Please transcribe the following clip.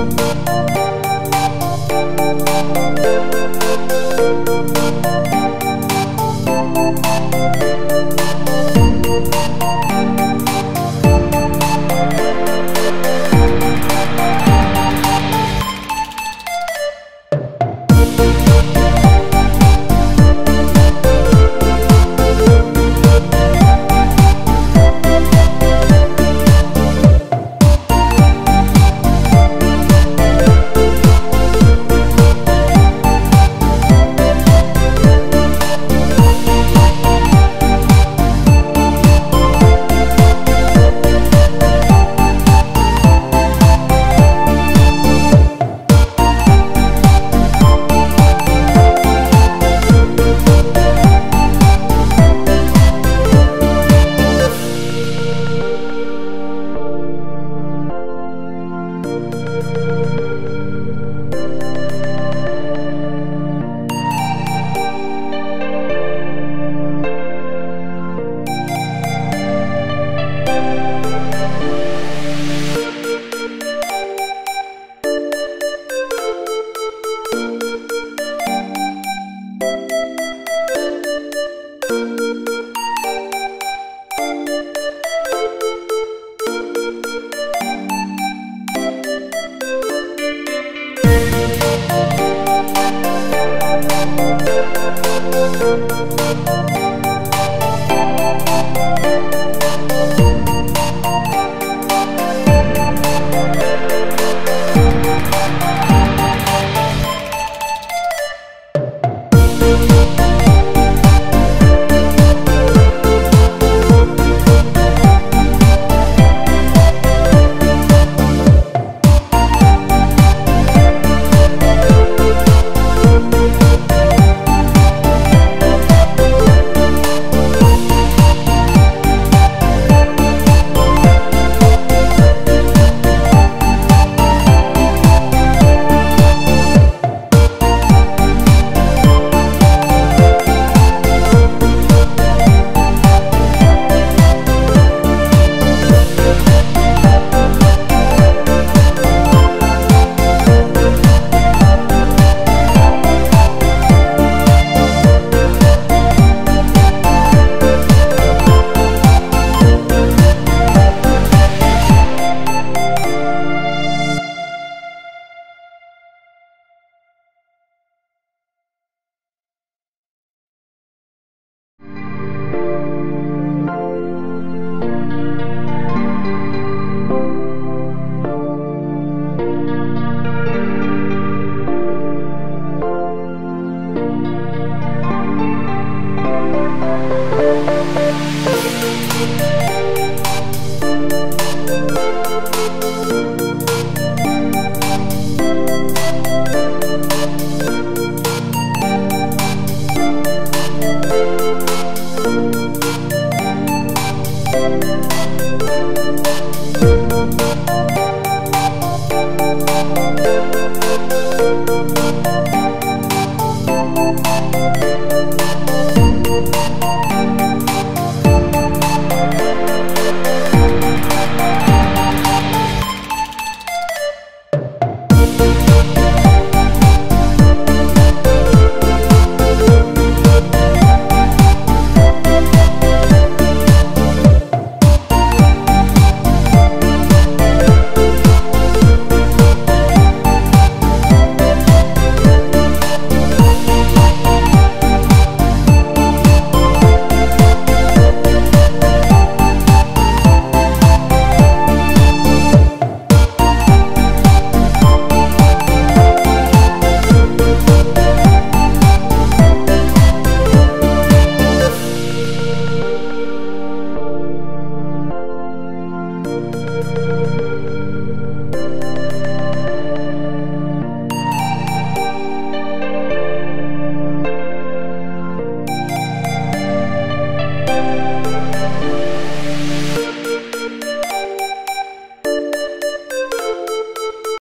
Música Thank